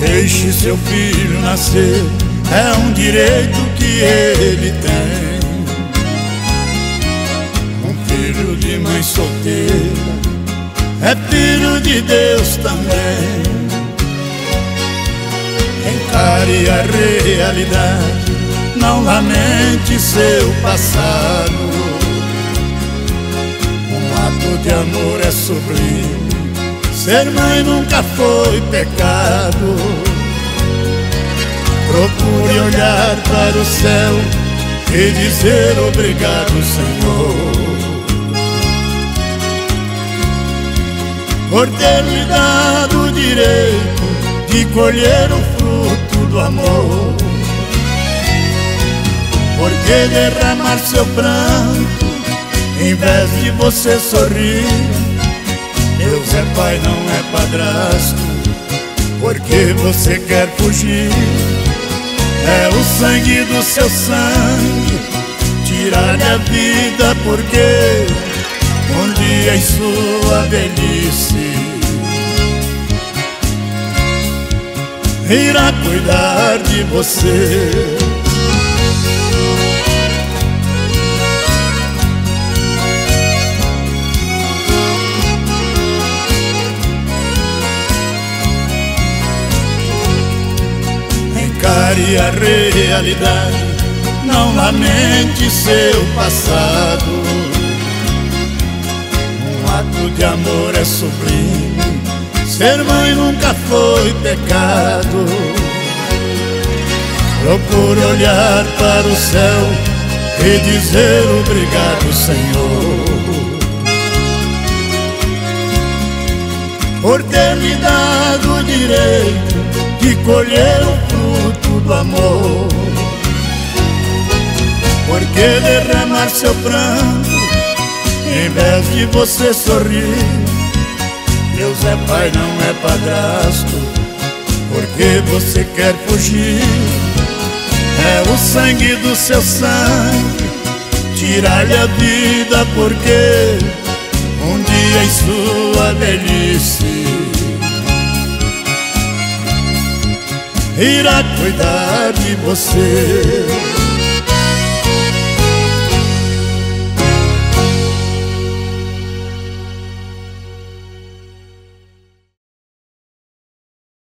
Deixe seu filho nascer, é um direito que ele tem. Um filho de mãe solteira é filho de Deus também. Encare a realidade, não lamente seu passado. Um ato de amor é sublime Ser mãe nunca foi pecado. Procure olhar para o céu e dizer obrigado, Senhor. Por ter lhe dado o direito de colher o fruto do amor. Por que derramar seu pranto em vez de você sorrir? Deus é pai, não é padrasto. Porque você quer fugir? É o sangue do seu sangue. Tirar-lhe a vida porque Um dia em sua velhice. Irá cuidar de você encare a realidade, não lamente seu passado. Um ato de amor é sublime, ser mãe nunca foi pecado. Procure olhar para o céu e dizer obrigado, Senhor. Por ter me dado o direito de colher o do amor. Por que derramar seu pranto em vez de você sorrir? Deus é pai, não é padrasto. Porque você quer fugir? É o sangue do seu sangue tirar-lhe a vida porque um dia em sua velhice irá cuidar de você.